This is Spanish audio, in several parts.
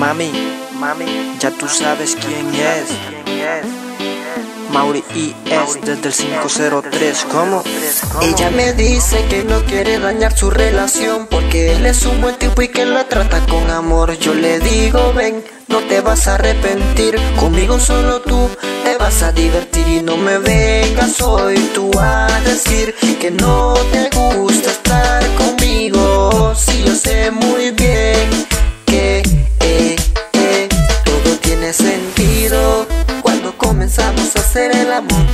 Mami, mami, ya tú sabes quién es. Mauri es desde el 503, ¿cómo? Ella me dice que no quiere dañar su relación porque él es un buen tipo y que la trata con amor. Yo le digo, ven, no te vas a arrepentir, conmigo solo tú te vas a divertir y no me vengas hoy tú a decir que no te gusta estar conmigo. Si yo sé muy bien hacer el amor.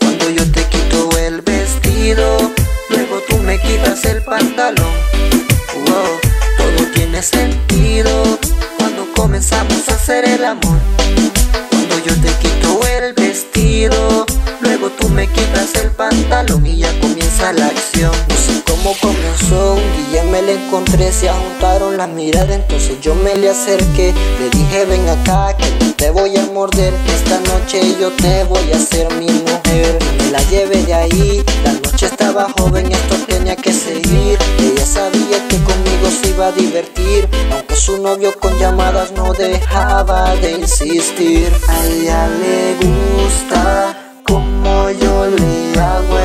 Cuando yo te quito el vestido, luego tú me quitas el pantalón. Wow, todo tiene sentido cuando comenzamos a hacer el amor. Cuando yo te quito el vestido, luego tú me quitas el pantalón y ya comienza la acción. Me la encontré, se juntaron las miradas, entonces yo me le acerqué, le dije ven acá que te voy a morder, esta noche yo te voy a hacer mi mujer. Me la llevé de ahí, la noche estaba joven, esto tenía que seguir. Ella sabía que conmigo se iba a divertir, aunque su novio con llamadas no dejaba de insistir. A ella le gusta como yo le hago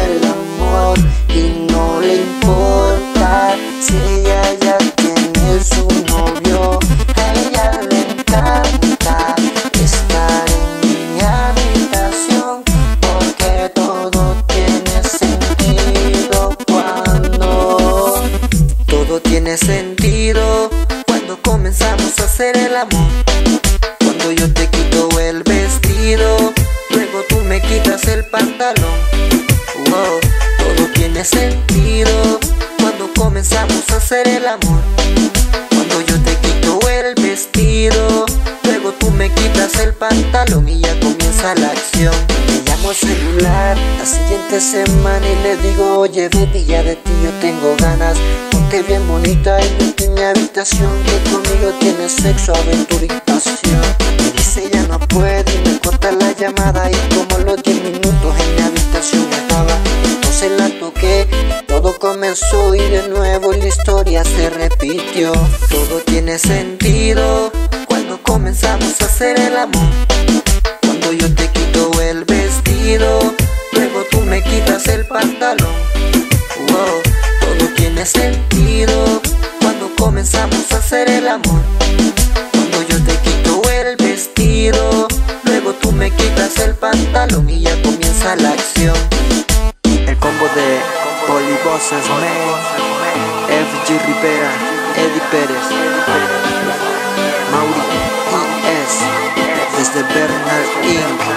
sentido cuando comenzamos a hacer el amor. Cuando yo te quito el vestido, luego tú me quitas el pantalón. Todo tiene sentido cuando comenzamos a hacer el amor. Cuando yo te quito el vestido, luego tú me quitas el pantalón y ya comienza la acción. Celular la siguiente semana y le digo, oye baby, ya de ti yo tengo ganas. Ponte bien bonita y vete en mi habitación, que conmigo tienes sexo, aventura y pasión. Me dice ya no puede y me corta la llamada y como los 10 minutos en mi habitación estaba. Entonces la toqué, todo comenzó y de nuevo la historia se repitió. Todo tiene sentido cuando comenzamos a hacer el amor. Cuando yo te quito el luego tú me quitas el pantalón. Wow, todo tiene sentido cuando comenzamos a hacer el amor. Cuando yo te quito el vestido, luego tú me quitas el pantalón y ya comienza la acción. El combo de Polibosses, man. FG Rivera, Eddie Pérez, Mauri ES, desde Bernard Inc.